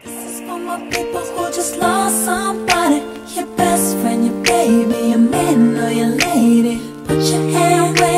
This is for my people who just lost somebody. Your best friend, your baby, your man or your lady. Put your hand where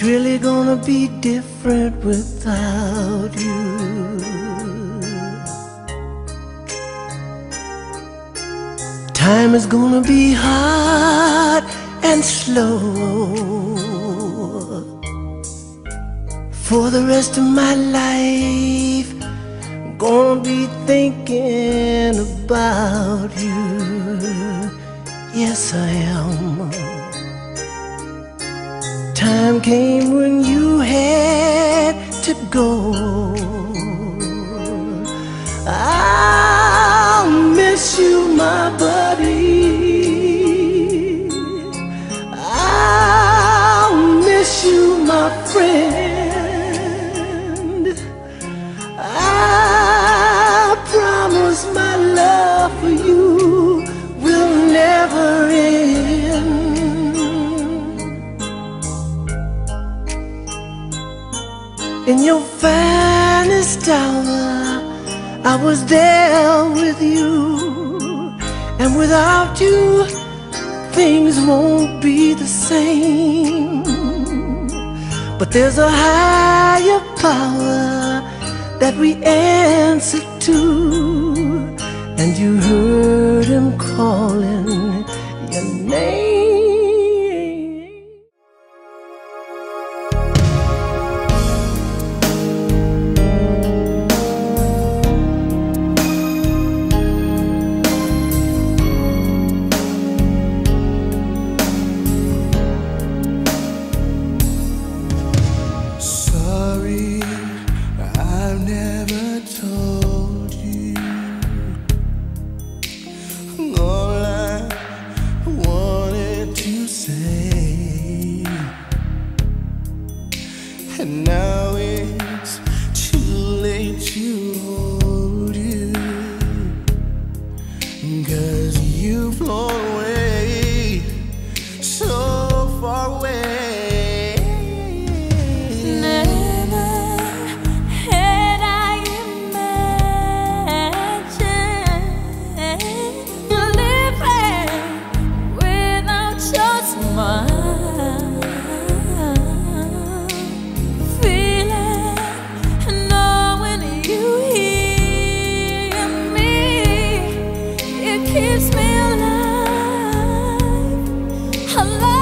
It's really gonna be different without you. Time is gonna be hard and slow. For the rest of my life I'm gonna be thinking about you. Yes I am time came when you had to go. I'll miss you, my buddy. I'll miss you, my friend. in your finest hour. I was there with you, and without you, things won't be the same. But there's a higher power that we answer to, and you heard him calling your name. alive.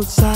outside.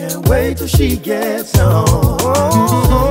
Can't wait till she gets home.